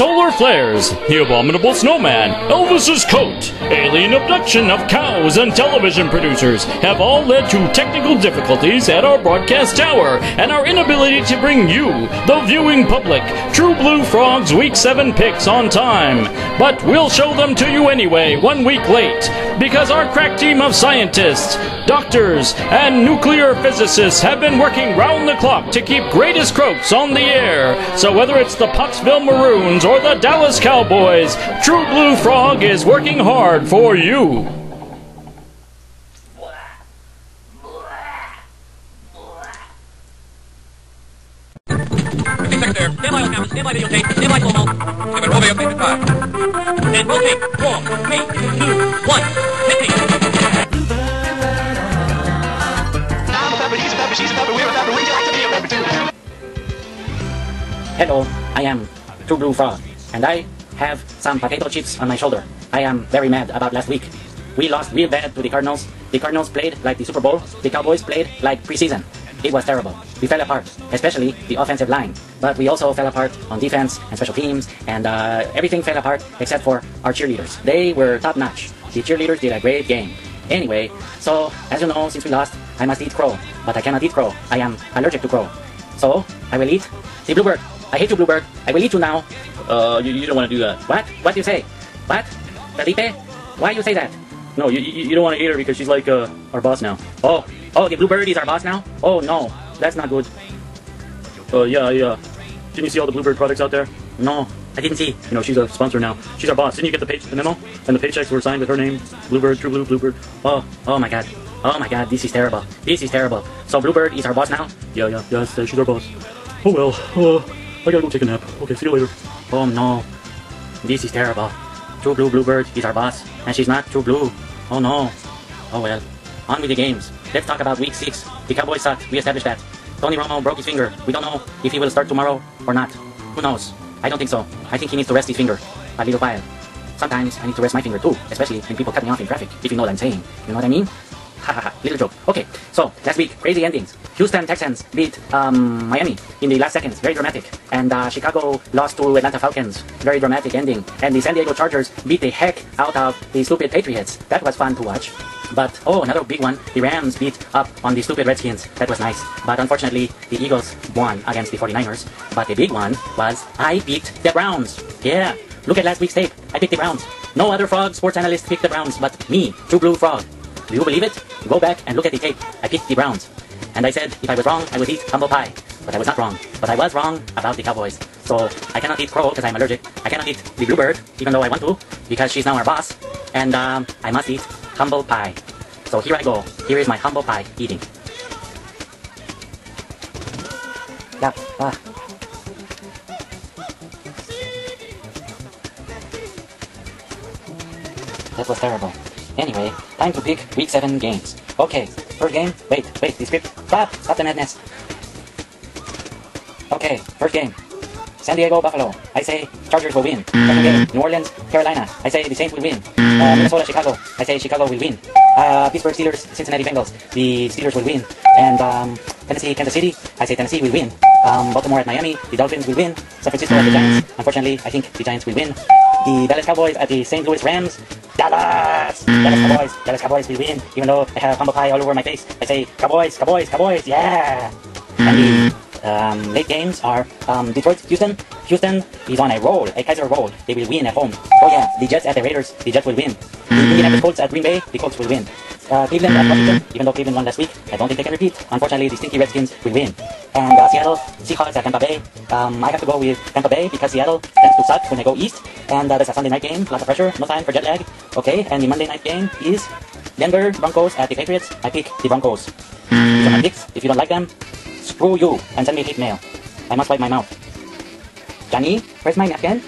Solar flares, the abominable snowman, Elvis's coat, alien abduction of cows, and television producers have all led to technical difficulties at our broadcast tower and our inability to bring you, the viewing public, True Blue Frog's Week 7 picks on time. But we'll show them to you anyway, one week late, because our crack team of scientists, doctors, and nuclear physicists have been working round the clock to keep Greatest Croaks on the air. So whether it's the Pottsville Maroons or the Dallas Cowboys, True Blue Frog is working hard for you. Two? Hello, I am True Blue Frog, and I have some potato chips on my shoulder. I am very mad about last week. We lost real bad to the Cardinals. The Cardinals played like the Super Bowl. The Cowboys played like preseason. It was terrible. We fell apart, especially the offensive line. But we also fell apart on defense and special teams, and uh, everything fell apart except for our cheerleaders. They were top notch. The cheerleaders did a great game. Anyway, so as you know, since we lost, I must eat crow. But I cannot eat crow. I am allergic to crow. So I will eat the bluebird. I hate you, bluebird. I will eat you now. Uh, you, you don't want to do that. What? What do you say? What? Felipe? Why you say that? No, you, you, you don't want to eat her because she's like uh, our boss now. Oh, oh, the bluebird is our boss now? Oh no, that's not good. Uh, yeah, yeah. Didn't you see all the Bluebird products out there? No, I didn't see. You know, she's a sponsor now. She's our boss. Didn't you get the page, the memo? And the paychecks were signed with her name. Bluebird, True Blue, Bluebird. Oh, oh my god. Oh my god, this is terrible. This is terrible. So Bluebird is our boss now? Yeah, yeah, yeah. uh, She's our boss. Oh well. Uh, I gotta go take a nap. Okay, see you later. Oh no. This is terrible. True Blue Bluebird is our boss, and she's not True Blue. Oh no. Oh well. On with the games. Let's talk about week six. The Cowboys sucked. We established that. Tony Romo broke his finger. We don't know if he will start tomorrow or not. Who knows? I don't think so. I think he needs to rest his finger a little while. Sometimes I need to rest my finger too, especially when people cut me off in traffic, if you know what I'm saying. You know what I mean? Little joke. Okay, so last week, crazy endings. Houston Texans beat um, Miami in the last seconds, very dramatic. And uh, Chicago lost to Atlanta Falcons, very dramatic ending. And the San Diego Chargers beat the heck out of the stupid Patriots. That was fun to watch. But, oh, another big one. The Rams beat up on the stupid Redskins. That was nice. But unfortunately, the Eagles won against the 49ers. But the big one was I beat the Browns. Yeah, look at last week's tape. I picked the Browns. No other frog sports analyst picked the Browns, but me, True Blue Frog. Do you believe it? Go back and look at the tape. I picked the Browns. And I said if I was wrong, I would eat humble pie. But I was not wrong. But I was wrong about the Cowboys. So I cannot eat crow because I'm allergic. I cannot eat the bluebird, even though I want to, because she's now our boss. And um, I must eat humble pie. So here I go. Here is my humble pie eating. Yeah. Ah. That was terrible. Anyway, time to pick week 7 games. Okay, first game. Wait, wait, the script. Stop! Stop the madness. Okay, first game. San Diego, Buffalo. I say Chargers will win. Second game. New Orleans, Carolina. I say the Saints will win. Uh, Minnesota, Chicago. I say Chicago will win. Uh, Pittsburgh Steelers, Cincinnati Bengals. The Steelers will win. And um, Tennessee, Kansas City. I say Tennessee will win. Um, Baltimore at Miami. The Dolphins will win. San Francisco at the Giants. Unfortunately, I think the Giants will win. The Dallas Cowboys at the St. Louis Rams. Dallas! Dallas Cowboys. Dallas Cowboys we win. Even though I have humble pie all over my face. I say Cowboys, Cowboys, Cowboys. Yeah! And the um, late games are um, Detroit, Houston. Houston is on a roll, a Kaiser roll. They will win at home. Oh yeah, the Jets at the Raiders. The Jets will win. The Indianapolis Colts at Green Bay. The Colts will win. Uh, Cleveland at Washington. Even though Cleveland won last week, I don't think they can repeat. Unfortunately, the stinky Redskins will win. And uh, Seattle Seahawks at Tampa Bay. Um, I have to go with Tampa Bay because Seattle tends to suck when they go east. And uh, that's a Sunday night game. Lots of pressure. No time for jet lag. Okay. And the Monday night game is Denver Broncos at the Patriots. I pick the Broncos. These are my picks. If you don't like them, screw you and send me hate mail. I must wipe my mouth. Johnny, where's my napkin?